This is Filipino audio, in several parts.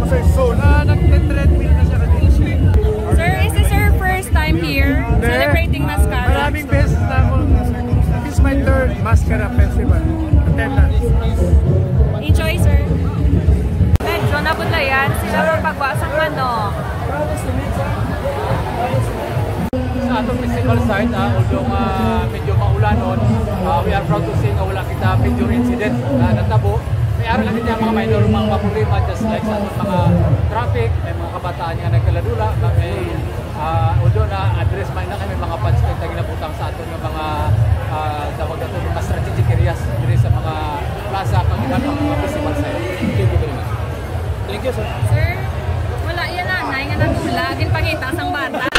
Ano, ko sa Ah, nag-treadmill na siya kanina. Sir, is this your first time here De, celebrating mascara? Maraming beses na ako. This is my third mascara festival. Attendance. Enjoy, sir. Medyo nabudlayan sila ng pagwasak manok. Sa atong festival site, uh, although uh, medyo maulanon, uh, ah, we are proud to say na wala kita major incident na uh, natabo. Araw lang kita mga minor mga problema just like sa mga traffic, may mga kabataan nga nagkaladula, na may uh, although na address man na kami mga pads kay ginabutang sa aton nga mga uh, tawag nato mga strategic areas diri sa mga plaza kang iban ang mga festival side. Thank you very much. Thank you, sir. Sir, wala yan nanay nga natula. Ginpangita sang bata.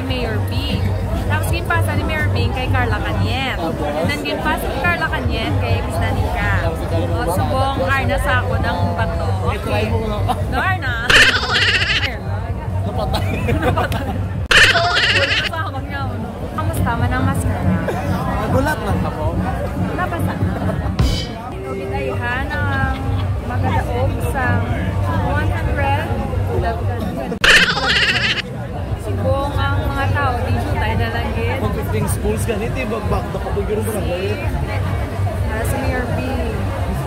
Kay Mayor Bing. Tapos ginpasa ni Mayor Bing kay Carla Canyet. And then ginpasa ni Carla Canyet kay Miss Danica. O, subong Arna sa ako ng bato. Okay. No, Arna. Napatay. Ano? Kamusta man ang mascara? Nagulat lang ako. Nabasa na. Inubitayhan ang magadaog sa 100 Sibong ang mga tao dito tayo nalagit. Kung 15 schools ganito, bagbak na kapag yun mo Si uh, si Mayor B.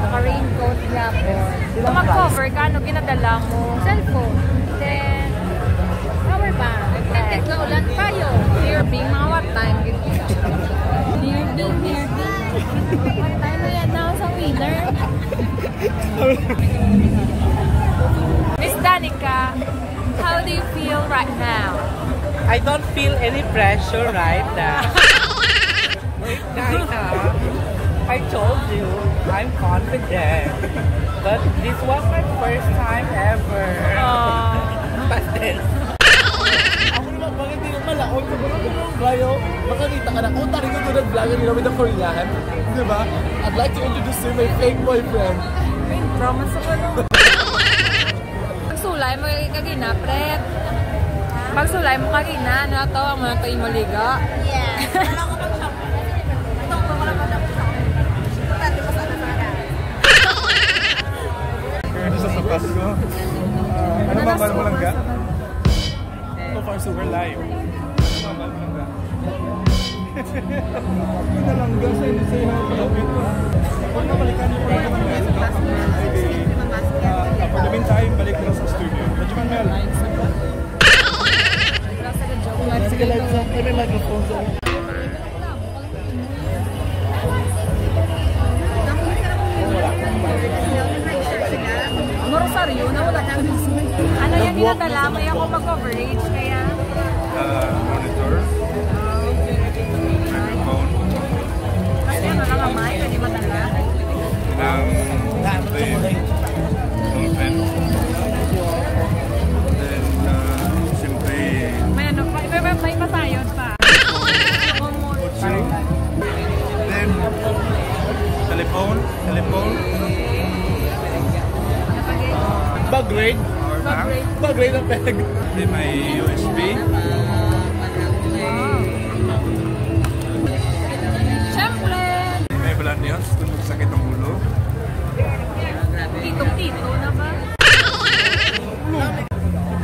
Naka-raincoat niya po. Kung mag-cover ka, ano ginadala mo? Cellphone. Then, power bank. And then, naulan tayo. Mayor B, mga what time? Mayor B, Mayor B. What time na yan na sa winner? Miss Danica, how do you feel right now? I don't feel any pressure right now. Wait, Dinah, I told you I'm confident. But this was my first time ever. Ako naman, bakit di naman malaon sa mga ganun, Bayo? Makakita ka na, kung tarin ko doon nag-vlogger nila with the Korean. Di ba? I'd like to introduce you my fake boyfriend. Intro, masakalo. Magsulay mo kagina, pret. Magsulay mo kagina, ano to, ang mga to imoliga. Yes. Wala ko pang shop. Ito, wala ko pang shop. Dati pa sana sana. Isa sa Pasko. ano ba ba mo lang ka? So far, so we're live. Ano ba mo lang ka? Na lang. Say, say how to love you. Kung nabalikan niyo pa for the meantime, balik na sa studio. Medyo man Mel. Sige, like, sa, eh, may microphone sa Ano Rosario, na wala na. Ano yan ginadala mo yung ako mag-coverage, kaya... Uh, monitor. Bag-grade. Power bank. Bag-grade ang peg. Then, may USB. Siyempre, May blood news kung magsakit ang ulo. titong-tito na ba?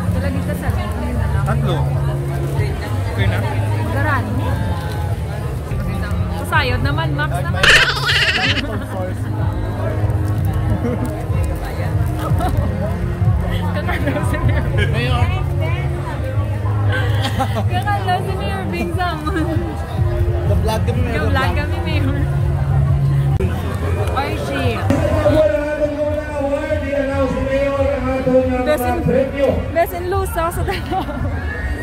Talagin ka sa Tatlo. Okay na? Garan. Pasayod naman, Max naman. Kakalaw si Mayor. Mayor, Kakalaw si Mayor Bing Samon. the-vlog kami Ka-vlog lang. kami, Mayor. Or she. Best in, best in lusa sa dalawa.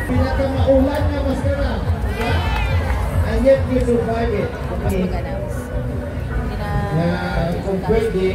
Pinakamaulan na maskara. And yet you survive it. Okay. Na kung pwede,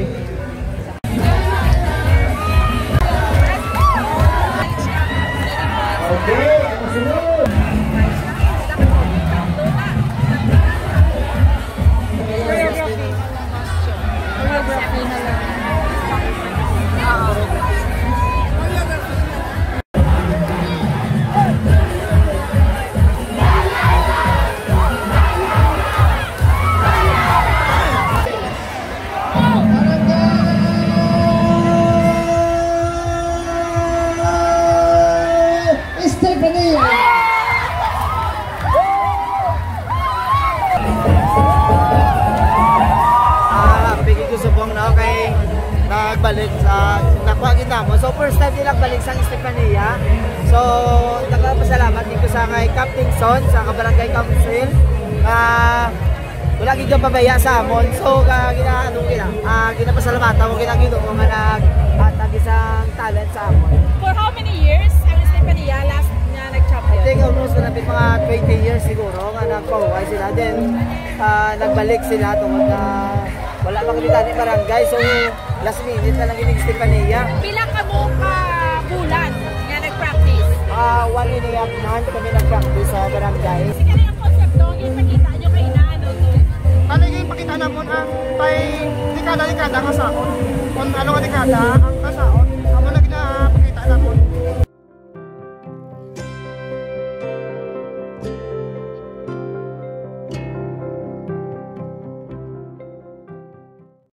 nagbalik sa nakuha kita mo. So first time nilang balik sa Estefania. So nagpapasalamat dito sa kay Captain Son sa Kabarangay Council. Ah, wala gid pabaya sa amon. So ka ginaano kina. Ah, ginapasalamatan mo kina Ginoo nga nag hatag isang talent sa amon. For how many years ang Estefania last I nag-champion? think almost na mga 20 years siguro nga nagpahuway sila. Then, ah, nagbalik sila tungkol na wala pa kami tani barangay. So, last minute na lang ginig Stefania. Pila ka mo ka bulan nga nag-practice? Ah, one and a half month kami nag-practice sa barangay. Kasi kaya ang concept doon, yung pakita nyo kay Nano to. Ano yung pakita na mo ang pay dekada-dekada nga sa akon. Kung ano nga dekada,